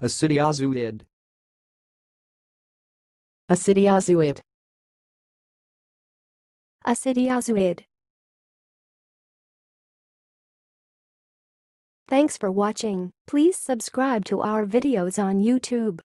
Asidiazuid. Asidiazuid. Asidiazuid. Thanks for watching. Please subscribe to our videos on YouTube.